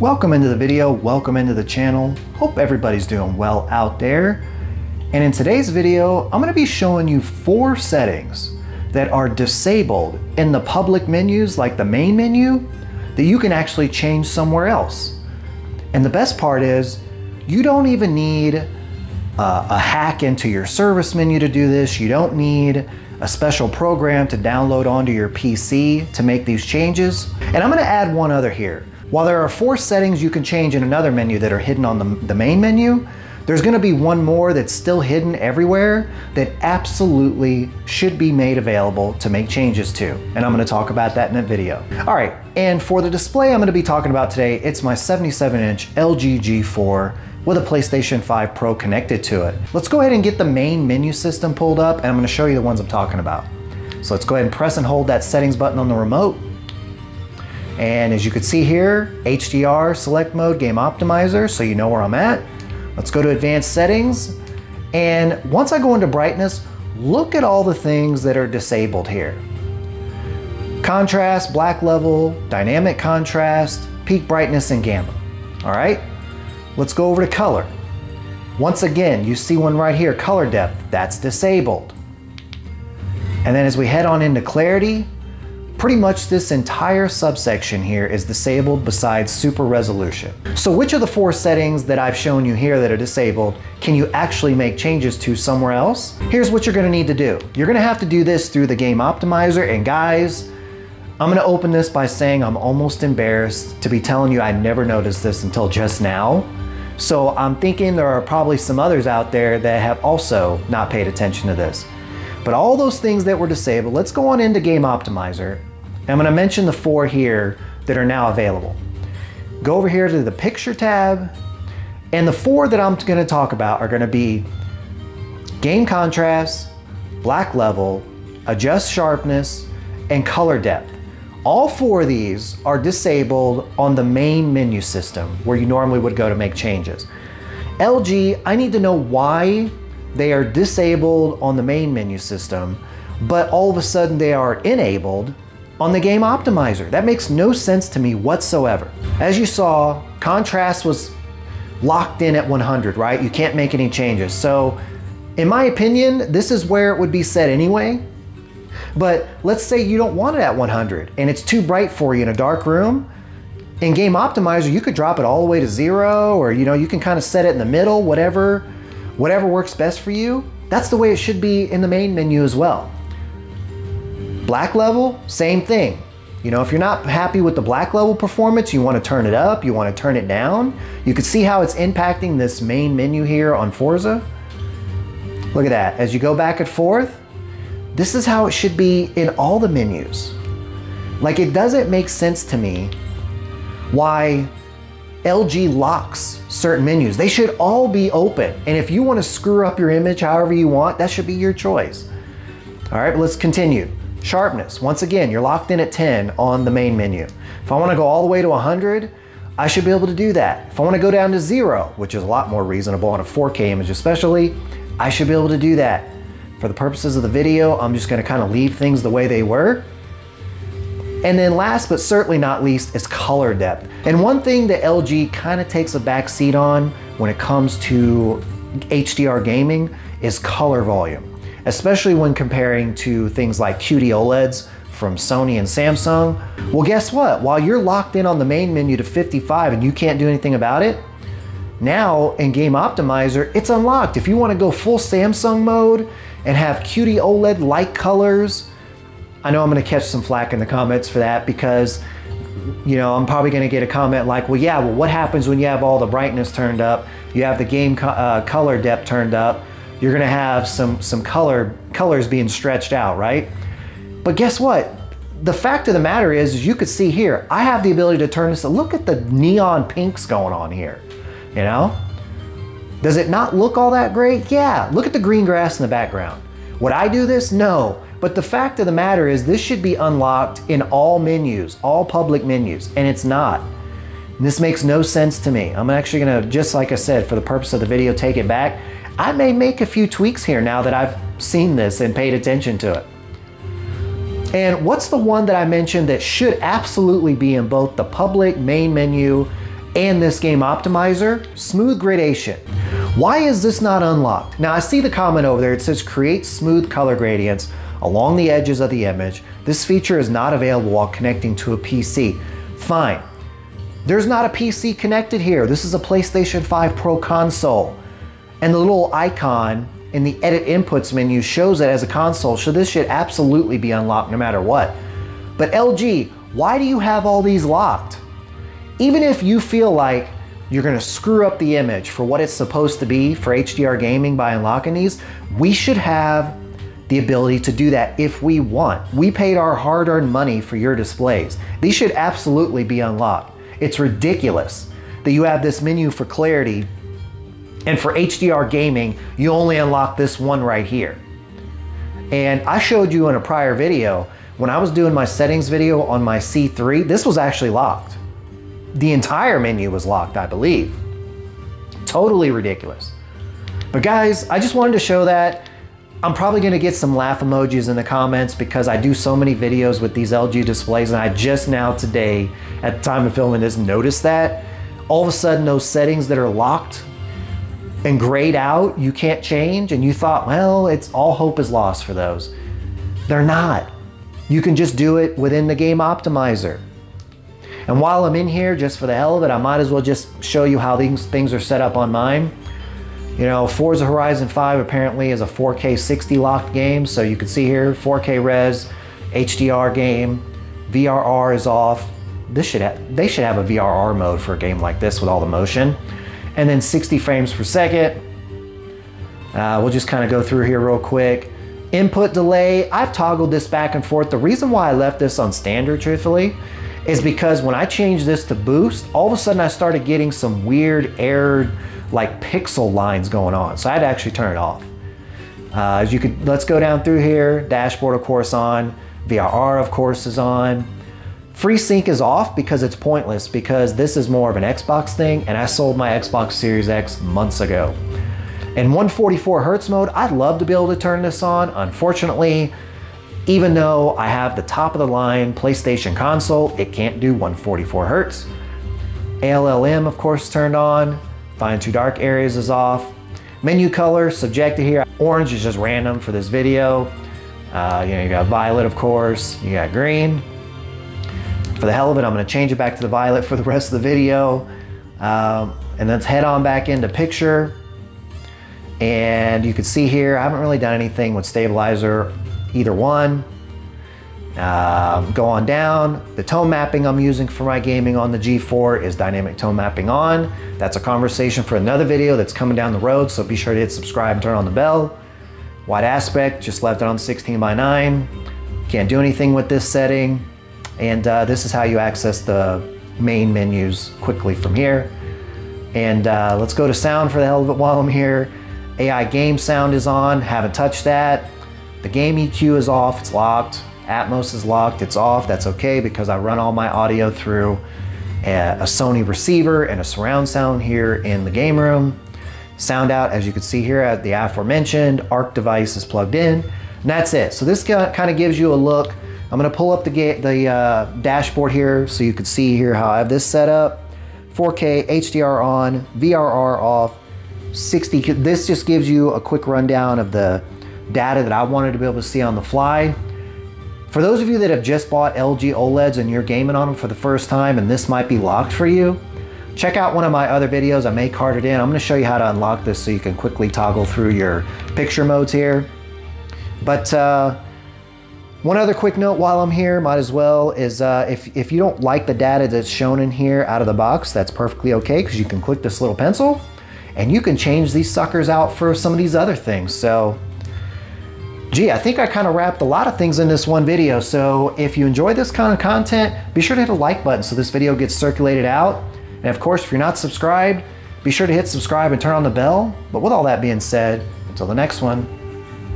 Welcome into the video, welcome into the channel. Hope everybody's doing well out there. And in today's video, I'm gonna be showing you four settings that are disabled in the public menus like the main menu that you can actually change somewhere else. And the best part is you don't even need uh, a hack into your service menu to do this. You don't need a special program to download onto your PC to make these changes. And I'm gonna add one other here. While there are four settings you can change in another menu that are hidden on the, the main menu, there's gonna be one more that's still hidden everywhere that absolutely should be made available to make changes to. And I'm gonna talk about that in a video. All right, and for the display I'm gonna be talking about today, it's my 77 inch LG G4 with a PlayStation 5 Pro connected to it. Let's go ahead and get the main menu system pulled up and I'm gonna show you the ones I'm talking about. So let's go ahead and press and hold that settings button on the remote. And as you can see here, HDR, select mode, game optimizer, so you know where I'm at. Let's go to advanced settings. And once I go into brightness, look at all the things that are disabled here. Contrast, black level, dynamic contrast, peak brightness, and gamma. All right, let's go over to color. Once again, you see one right here, color depth, that's disabled. And then as we head on into clarity, Pretty much this entire subsection here is disabled besides super resolution. So which of the four settings that I've shown you here that are disabled can you actually make changes to somewhere else? Here's what you're gonna need to do. You're gonna have to do this through the game optimizer and guys, I'm gonna open this by saying I'm almost embarrassed to be telling you I never noticed this until just now. So I'm thinking there are probably some others out there that have also not paid attention to this. But all those things that were disabled, let's go on into Game Optimizer. I'm gonna mention the four here that are now available. Go over here to the Picture tab, and the four that I'm gonna talk about are gonna be Game Contrast, Black Level, Adjust Sharpness, and Color Depth. All four of these are disabled on the main menu system where you normally would go to make changes. LG, I need to know why they are disabled on the main menu system, but all of a sudden they are enabled on the game optimizer. That makes no sense to me whatsoever. As you saw, contrast was locked in at 100, right? You can't make any changes. So in my opinion, this is where it would be set anyway. But let's say you don't want it at 100 and it's too bright for you in a dark room. In Game Optimizer, you could drop it all the way to zero or you know, you can kind of set it in the middle, whatever whatever works best for you, that's the way it should be in the main menu as well. Black level, same thing. You know, if you're not happy with the black level performance, you want to turn it up, you want to turn it down. You can see how it's impacting this main menu here on Forza. Look at that. As you go back and forth, this is how it should be in all the menus. Like it doesn't make sense to me why LG locks certain menus. They should all be open. And if you want to screw up your image however you want, that should be your choice. All right, let's continue. Sharpness, once again, you're locked in at 10 on the main menu. If I want to go all the way to 100, I should be able to do that. If I want to go down to zero, which is a lot more reasonable on a 4K image especially, I should be able to do that. For the purposes of the video, I'm just going to kind of leave things the way they were. And then last but certainly not least is color depth. And one thing that LG kind of takes a back seat on when it comes to HDR gaming is color volume, especially when comparing to things like QD OLEDs from Sony and Samsung. Well, guess what? While you're locked in on the main menu to 55 and you can't do anything about it, now in Game Optimizer, it's unlocked. If you want to go full Samsung mode and have QD OLED light colors, I know I'm going to catch some flack in the comments for that because, you know, I'm probably going to get a comment like, well, yeah, well, what happens when you have all the brightness turned up? You have the game co uh, color depth turned up. You're to have some, some color colors being stretched out, right? But guess what? The fact of the matter is, is you could see here, I have the ability to turn this, look at the neon pinks going on here, you know? Does it not look all that great? Yeah, look at the green grass in the background. Would I do this? No. But the fact of the matter is this should be unlocked in all menus, all public menus, and it's not. This makes no sense to me. I'm actually gonna, just like I said, for the purpose of the video, take it back. I may make a few tweaks here now that I've seen this and paid attention to it. And what's the one that I mentioned that should absolutely be in both the public main menu and this game optimizer, smooth gradation. Why is this not unlocked? Now I see the comment over there, it says create smooth color gradients along the edges of the image. This feature is not available while connecting to a PC. Fine. There's not a PC connected here. This is a PlayStation 5 Pro console. And the little icon in the edit inputs menu shows it as a console, so this should absolutely be unlocked no matter what. But LG, why do you have all these locked? Even if you feel like you're gonna screw up the image for what it's supposed to be for HDR gaming by unlocking these, we should have the ability to do that if we want. We paid our hard-earned money for your displays. These should absolutely be unlocked. It's ridiculous that you have this menu for clarity and for HDR gaming, you only unlock this one right here. And I showed you in a prior video, when I was doing my settings video on my C3, this was actually locked. The entire menu was locked, I believe. Totally ridiculous. But guys, I just wanted to show that. I'm probably gonna get some laugh emojis in the comments because I do so many videos with these LG displays and I just now today, at the time of filming this, noticed that. All of a sudden those settings that are locked and grayed out, you can't change, and you thought, well, it's all hope is lost for those. They're not. You can just do it within the game optimizer. And while I'm in here, just for the hell of it, I might as well just show you how these things are set up on mine. You know, Forza Horizon 5 apparently is a 4K 60 locked game, so you can see here, 4K res, HDR game, VRR is off. This should have, they should have a VRR mode for a game like this with all the motion. And then 60 frames per second. Uh, we'll just kind of go through here real quick. Input delay, I've toggled this back and forth. The reason why I left this on standard, truthfully, is because when I changed this to boost, all of a sudden I started getting some weird error, like pixel lines going on. So I had to actually turn it off. Uh, as you could, let's go down through here. Dashboard, of course, on. VRR, of course, is on. FreeSync is off because it's pointless because this is more of an Xbox thing and I sold my Xbox Series X months ago. In 144 Hertz mode, I'd love to be able to turn this on. Unfortunately, even though I have the top of the line PlayStation console, it can't do 144 Hertz. ALLM, of course, turned on. Fine tune dark areas is off. Menu color subjected here. Orange is just random for this video. Uh, you know, you got violet, of course. You got green. For the hell of it, I'm gonna change it back to the violet for the rest of the video. Um, and let's head on back into picture. And you can see here, I haven't really done anything with stabilizer, either one. Um, go on down. The tone mapping I'm using for my gaming on the G4 is dynamic tone mapping on. That's a conversation for another video that's coming down the road, so be sure to hit subscribe and turn on the bell. Wide aspect, just left it on 16 by 9. Can't do anything with this setting. And uh, this is how you access the main menus quickly from here. And uh, let's go to sound for the hell of it while I'm here. AI game sound is on, haven't touched that. The game EQ is off, it's locked. Atmos is locked, it's off, that's okay because I run all my audio through a, Sony receiver and a surround sound here in the game room. Sound out, as you can see here at the aforementioned, ARC device is plugged in, and that's it. So this kind of gives you a look. I'm gonna pull up the, the uh, dashboard here so you can see here how I have this set up. 4K, HDR on, VRR off, 60, this just gives you a quick rundown of the data that I wanted to be able to see on the fly. For those of you that have just bought LG OLEDs and you're gaming on them for the first time and this might be locked for you, check out one of my other videos. I may card it in. I'm gonna show you how to unlock this so you can quickly toggle through your picture modes here. But uh, one other quick note while I'm here, might as well, is uh, if, if you don't like the data that's shown in here out of the box, that's perfectly okay because you can click this little pencil and you can change these suckers out for some of these other things. So, gee, I think I kind of wrapped a lot of things in this one video. So if you enjoy this kind of content, be sure to hit a like button so this video gets circulated out. And of course, if you're not subscribed, be sure to hit subscribe and turn on the bell. But with all that being said, until the next one,